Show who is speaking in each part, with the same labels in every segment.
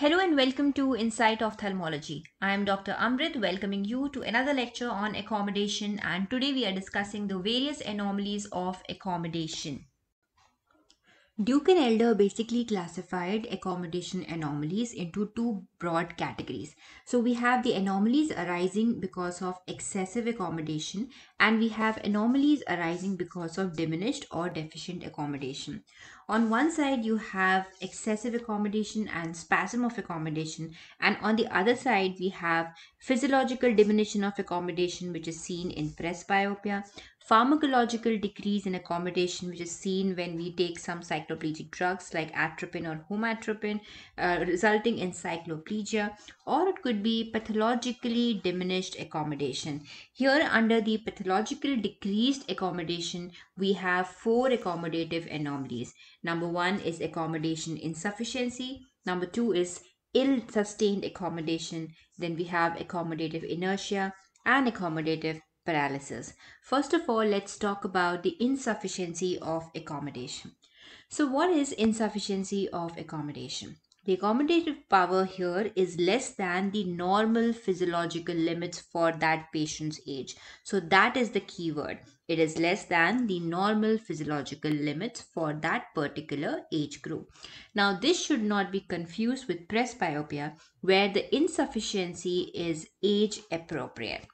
Speaker 1: Hello and welcome to Insight of Ophthalmology. I am Dr. Amrit welcoming you to another lecture on accommodation and today we are discussing the various anomalies of accommodation. Duke and Elder basically classified accommodation anomalies into two broad categories. So we have the anomalies arising because of excessive accommodation and we have anomalies arising because of diminished or deficient accommodation. On one side you have excessive accommodation and spasm of accommodation and on the other side we have physiological diminution of accommodation which is seen in presbyopia pharmacological decrease in accommodation which is seen when we take some cycloplegic drugs like atropine or homatropine uh, resulting in cycloplegia or it could be pathologically diminished accommodation. Here under the pathological decreased accommodation we have four accommodative anomalies. Number one is accommodation insufficiency. Number two is ill sustained accommodation. Then we have accommodative inertia and accommodative paralysis. First of all, let's talk about the insufficiency of accommodation. So, what is insufficiency of accommodation? The accommodative power here is less than the normal physiological limits for that patient's age. So, that is the key word. It is less than the normal physiological limits for that particular age group. Now, this should not be confused with presbyopia, where the insufficiency is age appropriate.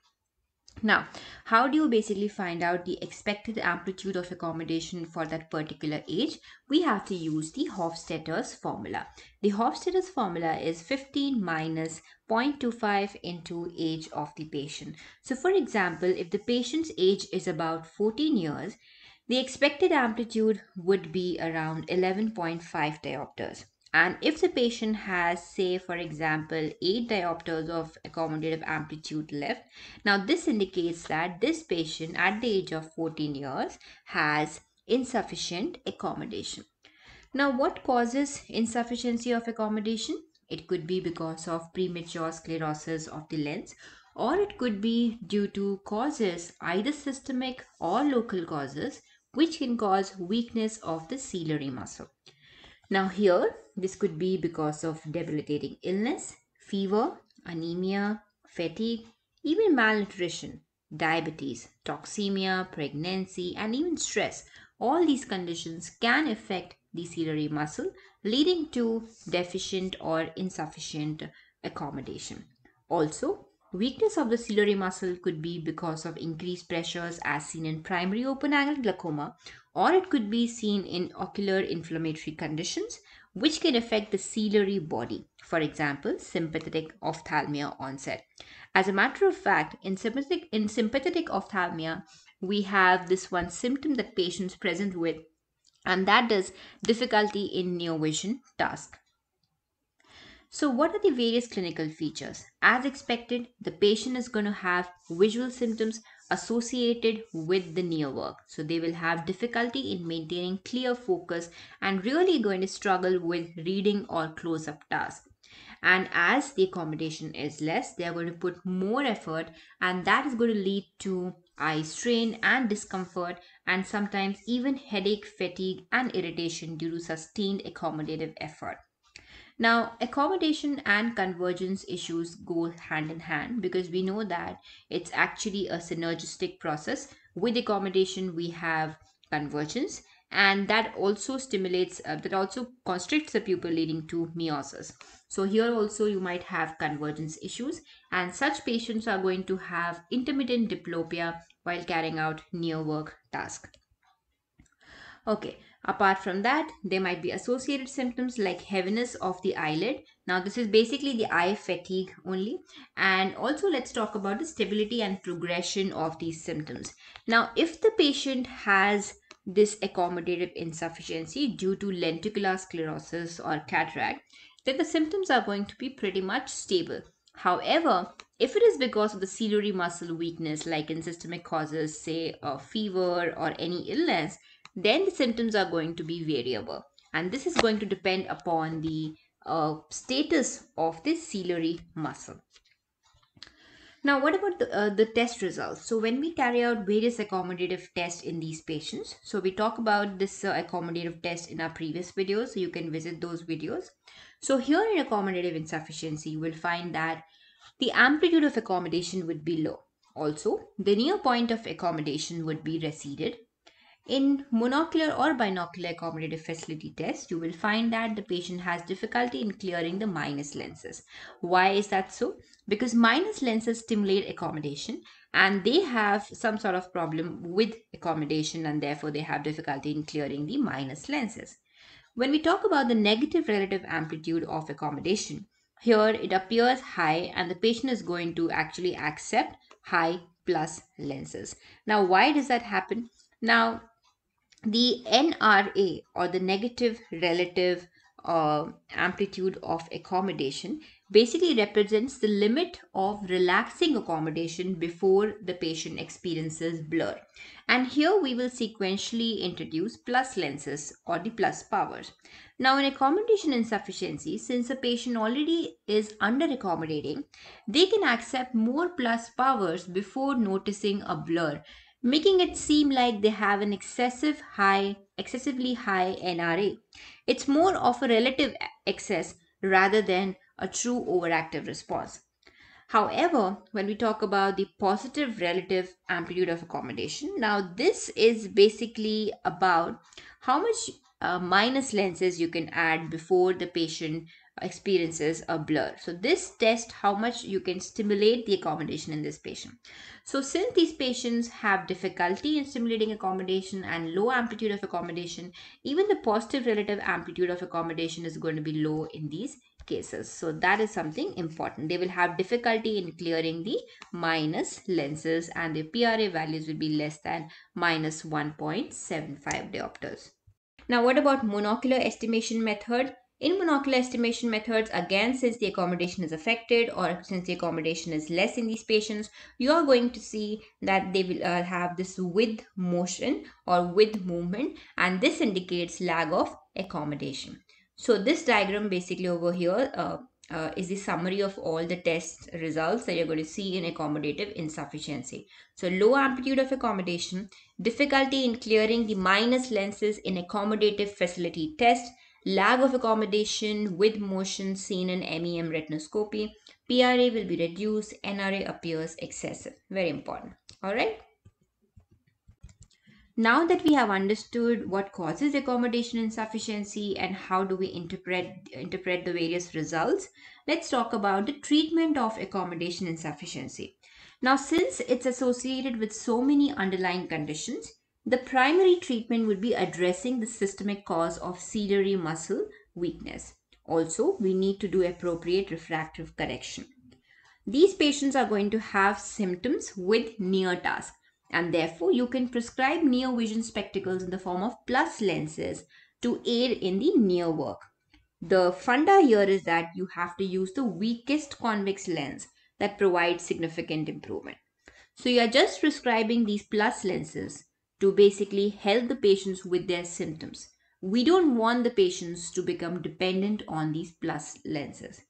Speaker 1: Now, how do you basically find out the expected amplitude of accommodation for that particular age? We have to use the Hofstetter's formula. The Hofstetter's formula is 15 minus 0.25 into age of the patient. So, for example, if the patient's age is about 14 years, the expected amplitude would be around 11.5 diopters. And if the patient has, say, for example, 8 diopters of accommodative amplitude left, now this indicates that this patient at the age of 14 years has insufficient accommodation. Now, what causes insufficiency of accommodation? It could be because of premature sclerosis of the lens, or it could be due to causes, either systemic or local causes, which can cause weakness of the ciliary muscle. Now, here this could be because of debilitating illness, fever, anemia, fatigue, even malnutrition, diabetes, toxemia, pregnancy, and even stress. All these conditions can affect the ciliary muscle, leading to deficient or insufficient accommodation. Also, Weakness of the ciliary muscle could be because of increased pressures as seen in primary open angle glaucoma or it could be seen in ocular inflammatory conditions which can affect the ciliary body. For example, sympathetic ophthalmia onset. As a matter of fact, in sympathetic, in sympathetic ophthalmia, we have this one symptom that patients present with and that is difficulty in near vision task. So what are the various clinical features? As expected, the patient is going to have visual symptoms associated with the near work. So they will have difficulty in maintaining clear focus and really going to struggle with reading or close-up tasks. And as the accommodation is less, they are going to put more effort and that is going to lead to eye strain and discomfort and sometimes even headache, fatigue and irritation due to sustained accommodative effort. Now, accommodation and convergence issues go hand in hand because we know that it's actually a synergistic process. With accommodation, we have convergence and that also stimulates, uh, that also constricts the pupil leading to miosis. So here also you might have convergence issues and such patients are going to have intermittent diplopia while carrying out near work task. Okay, Apart from that, there might be associated symptoms like heaviness of the eyelid. Now, this is basically the eye fatigue only. And also, let's talk about the stability and progression of these symptoms. Now, if the patient has this accommodative insufficiency due to lenticular sclerosis or cataract, then the symptoms are going to be pretty much stable. However, if it is because of the ciliary muscle weakness, like in systemic causes, say a fever or any illness, then the symptoms are going to be variable and this is going to depend upon the uh, status of the ciliary muscle. Now, what about the, uh, the test results? So, when we carry out various accommodative tests in these patients, so we talk about this uh, accommodative test in our previous videos, so you can visit those videos. So, here in accommodative insufficiency, you will find that the amplitude of accommodation would be low. Also, the near point of accommodation would be receded in monocular or binocular accommodative facility test, you will find that the patient has difficulty in clearing the minus lenses. Why is that so? Because minus lenses stimulate accommodation and they have some sort of problem with accommodation and therefore they have difficulty in clearing the minus lenses. When we talk about the negative relative amplitude of accommodation, here it appears high and the patient is going to actually accept high plus lenses. Now, why does that happen? Now, the NRA or the negative relative uh, amplitude of accommodation basically represents the limit of relaxing accommodation before the patient experiences blur. And here we will sequentially introduce plus lenses or the plus powers. Now in accommodation insufficiency, since a patient already is under accommodating, they can accept more plus powers before noticing a blur making it seem like they have an excessive high, excessively high NRA. It's more of a relative excess rather than a true overactive response. However, when we talk about the positive relative amplitude of accommodation, now this is basically about how much uh, minus lenses you can add before the patient experiences a blur. So this test how much you can stimulate the accommodation in this patient. So since these patients have difficulty in stimulating accommodation and low amplitude of accommodation, even the positive relative amplitude of accommodation is going to be low in these cases. So that is something important. They will have difficulty in clearing the minus lenses and the PRA values will be less than minus 1.75 diopters. Now what about monocular estimation method? In monocular estimation methods, again, since the accommodation is affected or since the accommodation is less in these patients, you are going to see that they will uh, have this with motion or with movement and this indicates lag of accommodation. So this diagram basically over here uh, uh, is the summary of all the test results that you're going to see in accommodative insufficiency. So low amplitude of accommodation, difficulty in clearing the minus lenses in accommodative facility test, lag of accommodation with motion seen in MEM retinoscopy. PRA will be reduced, NRA appears excessive. Very important. Alright. Now that we have understood what causes accommodation insufficiency and how do we interpret, interpret the various results, let's talk about the treatment of accommodation insufficiency. Now, since it's associated with so many underlying conditions, the primary treatment would be addressing the systemic cause of ciliary muscle weakness. Also, we need to do appropriate refractive correction. These patients are going to have symptoms with near task and therefore you can prescribe near vision spectacles in the form of plus lenses to aid in the near work. The funda here is that you have to use the weakest convex lens that provides significant improvement. So you are just prescribing these plus lenses to basically help the patients with their symptoms. We don't want the patients to become dependent on these plus lenses.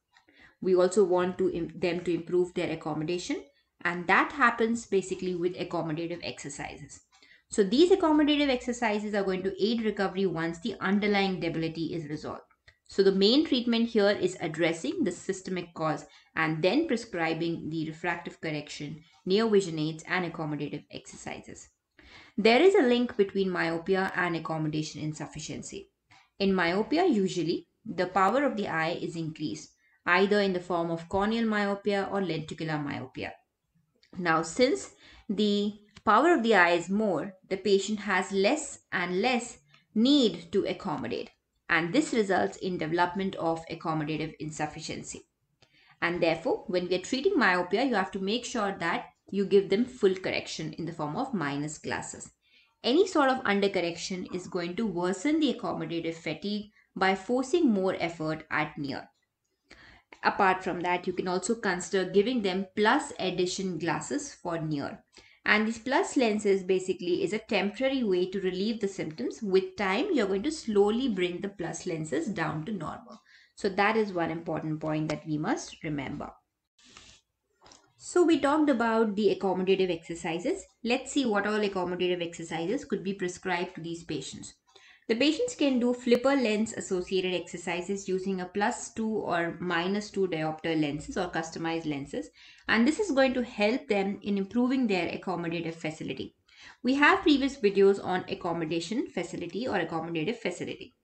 Speaker 1: We also want to them to improve their accommodation and that happens basically with accommodative exercises. So these accommodative exercises are going to aid recovery once the underlying debility is resolved. So the main treatment here is addressing the systemic cause and then prescribing the refractive correction, near vision aids and accommodative exercises. There is a link between myopia and accommodation insufficiency. In myopia, usually, the power of the eye is increased, either in the form of corneal myopia or lenticular myopia. Now, since the power of the eye is more, the patient has less and less need to accommodate. And this results in development of accommodative insufficiency. And therefore, when we are treating myopia, you have to make sure that you give them full correction in the form of minus glasses. Any sort of undercorrection is going to worsen the accommodative fatigue by forcing more effort at near. Apart from that, you can also consider giving them plus addition glasses for near. And these plus lenses basically is a temporary way to relieve the symptoms. With time, you're going to slowly bring the plus lenses down to normal. So that is one important point that we must remember. So we talked about the accommodative exercises. Let's see what all accommodative exercises could be prescribed to these patients. The patients can do flipper lens associated exercises using a plus 2 or minus 2 diopter lenses or customized lenses and this is going to help them in improving their accommodative facility. We have previous videos on accommodation facility or accommodative facility.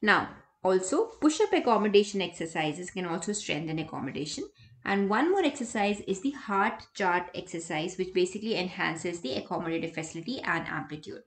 Speaker 1: Now also push-up accommodation exercises can also strengthen accommodation and one more exercise is the Hart chart exercise, which basically enhances the accommodative facility and amplitude.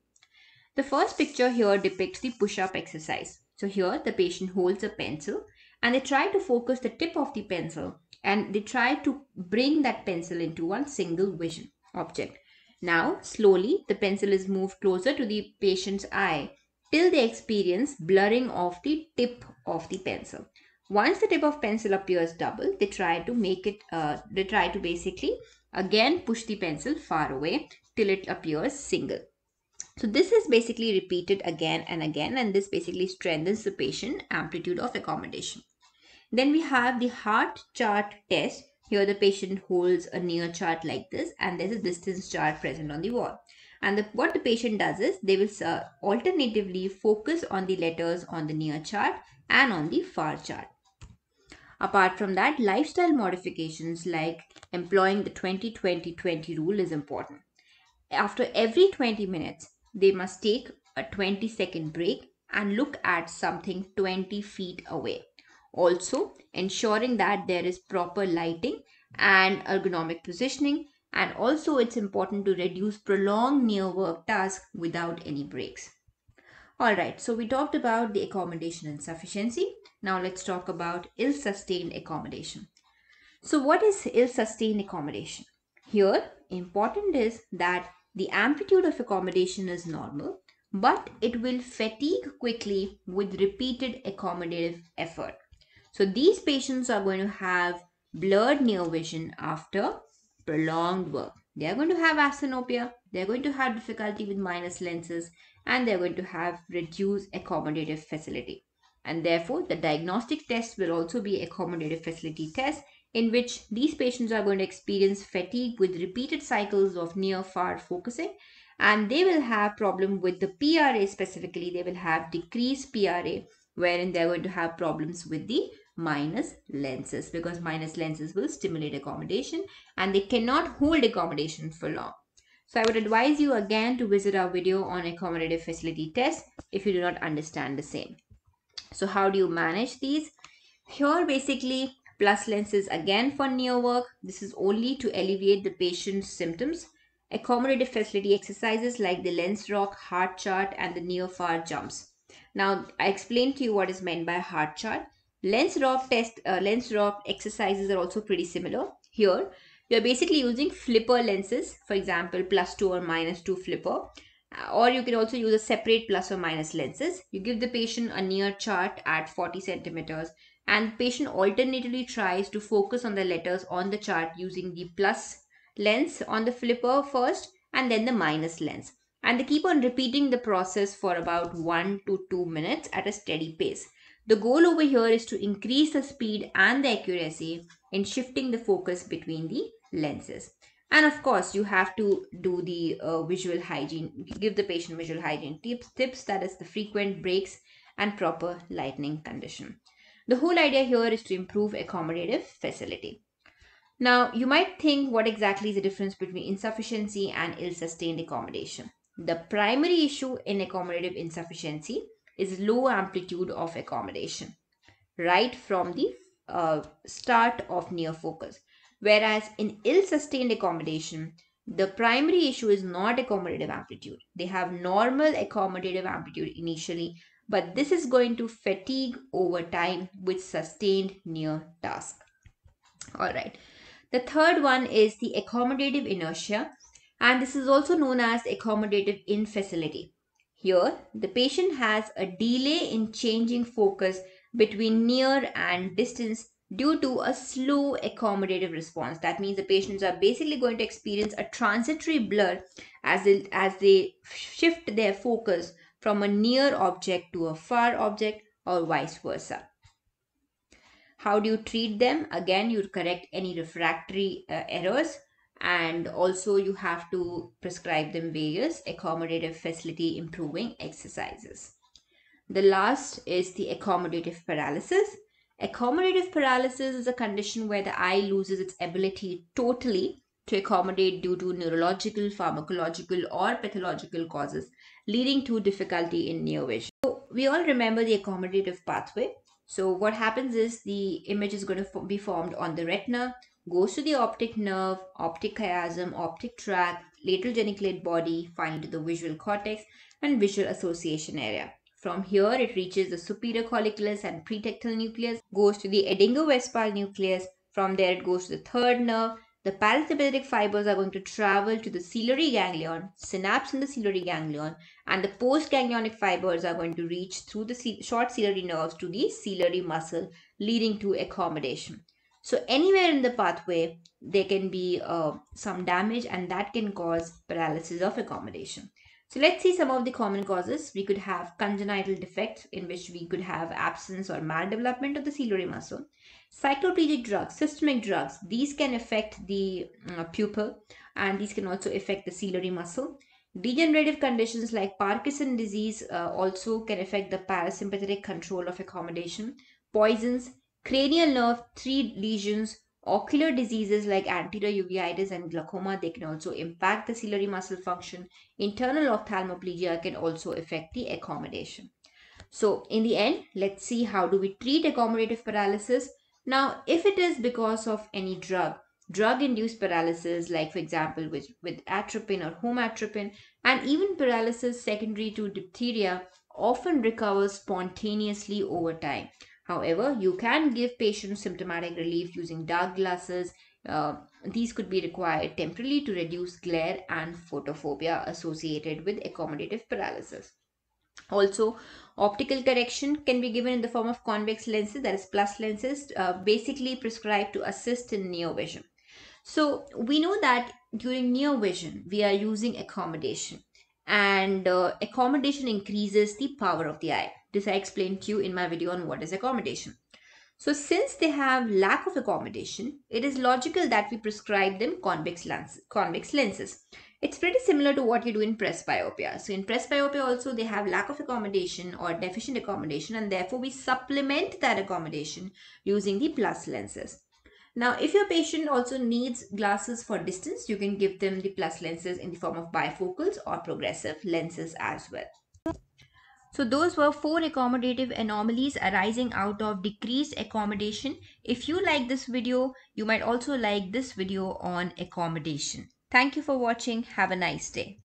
Speaker 1: The first picture here depicts the push-up exercise. So here the patient holds a pencil and they try to focus the tip of the pencil and they try to bring that pencil into one single vision object. Now slowly the pencil is moved closer to the patient's eye till they experience blurring of the tip of the pencil. Once the tip of pencil appears double, they try to make it, uh, they try to basically again push the pencil far away till it appears single. So this is basically repeated again and again and this basically strengthens the patient amplitude of accommodation. Then we have the Hart chart test. Here the patient holds a near chart like this and there's a distance chart present on the wall. And the, what the patient does is they will uh, alternatively focus on the letters on the near chart and on the far chart. Apart from that, lifestyle modifications like employing the 20-20-20 rule is important. After every 20 minutes, they must take a 20 second break and look at something 20 feet away. Also, ensuring that there is proper lighting and ergonomic positioning and also it's important to reduce prolonged near work tasks without any breaks. Alright, so we talked about the accommodation insufficiency. Now let's talk about ill-sustained accommodation. So what is ill-sustained accommodation? Here, important is that the amplitude of accommodation is normal, but it will fatigue quickly with repeated accommodative effort. So these patients are going to have blurred near vision after prolonged work. They are going to have asthenopia, they are going to have difficulty with minus lenses, and they're going to have reduced accommodative facility. And therefore, the diagnostic test will also be accommodative facility test in which these patients are going to experience fatigue with repeated cycles of near far focusing and they will have problem with the PRA specifically they will have decreased PRA wherein they're going to have problems with the minus lenses because minus lenses will stimulate accommodation and they cannot hold accommodation for long. So I would advise you again to visit our video on accommodative facility test if you do not understand the same. So how do you manage these? Here basically plus lenses again for near work. This is only to alleviate the patient's symptoms. Accommodative facility exercises like the lens rock, Hart chart and the near far jumps. Now I explained to you what is meant by Hart chart. Lens rock test, uh, lens rock exercises are also pretty similar. Here you're basically using flipper lenses, for example, plus 2 or minus 2 flipper. Uh, or you can also use a separate plus or minus lenses. You give the patient a near chart at 40 centimeters and the patient alternatively tries to focus on the letters on the chart using the plus lens on the flipper first and then the minus lens. And they keep on repeating the process for about 1 to 2 minutes at a steady pace. The goal over here is to increase the speed and the accuracy in shifting the focus between the lenses. And of course you have to do the uh, visual hygiene give the patient visual hygiene tips tips that is the frequent breaks and proper lighting condition. The whole idea here is to improve accommodative facility. Now you might think what exactly is the difference between insufficiency and ill sustained accommodation. The primary issue in accommodative insufficiency is low amplitude of accommodation right from the uh, start of near focus Whereas in ill-sustained accommodation, the primary issue is not accommodative amplitude. They have normal accommodative amplitude initially, but this is going to fatigue over time with sustained near task. All right. The third one is the accommodative inertia, and this is also known as accommodative infacility. Here, the patient has a delay in changing focus between near and distance due to a slow accommodative response. That means the patients are basically going to experience a transitory blur as they, as they shift their focus from a near object to a far object or vice versa. How do you treat them? Again, you correct any refractory uh, errors and also you have to prescribe them various accommodative facility improving exercises. The last is the accommodative paralysis. Accommodative paralysis is a condition where the eye loses its ability totally to accommodate due to neurological, pharmacological, or pathological causes, leading to difficulty in near vision. So, we all remember the accommodative pathway. So, what happens is the image is going to be formed on the retina, goes to the optic nerve, optic chiasm, optic tract, lateral geniculate body, finally to the visual cortex and visual association area. From here, it reaches the superior colliculus and pretectal nucleus, goes to the Edinger-Westphal nucleus. From there, it goes to the third nerve. The parasympathetic fibers are going to travel to the ciliary ganglion, synapse in the ciliary ganglion, and the postganglionic fibers are going to reach through the short ciliary nerves to the ciliary muscle, leading to accommodation. So anywhere in the pathway, there can be uh, some damage and that can cause paralysis of accommodation. So let's see some of the common causes. We could have congenital defect in which we could have absence or maldevelopment of the ciliary muscle. Cycloplegic drugs, systemic drugs, these can affect the uh, pupil and these can also affect the ciliary muscle. Degenerative conditions like Parkinson disease uh, also can affect the parasympathetic control of accommodation. Poisons, cranial nerve 3 lesions, Ocular diseases like anterior uveitis and glaucoma, they can also impact the ciliary muscle function. Internal ophthalmoplegia can also affect the accommodation. So in the end, let's see how do we treat accommodative paralysis. Now, if it is because of any drug, drug-induced paralysis like for example with, with atropine or homatropine and even paralysis secondary to diphtheria often recovers spontaneously over time. However, you can give patients symptomatic relief using dark glasses. Uh, these could be required temporarily to reduce glare and photophobia associated with accommodative paralysis. Also, optical correction can be given in the form of convex lenses, that is plus lenses, uh, basically prescribed to assist in near vision. So, we know that during near vision, we are using accommodation and uh, accommodation increases the power of the eye. This I explained to you in my video on what is accommodation. So since they have lack of accommodation, it is logical that we prescribe them convex, lens, convex lenses. It's pretty similar to what you do in presbyopia. So in presbyopia also they have lack of accommodation or deficient accommodation and therefore we supplement that accommodation using the plus lenses. Now, if your patient also needs glasses for distance, you can give them the plus lenses in the form of bifocals or progressive lenses as well. So those were four accommodative anomalies arising out of decreased accommodation. If you like this video, you might also like this video on accommodation. Thank you for watching. Have a nice day.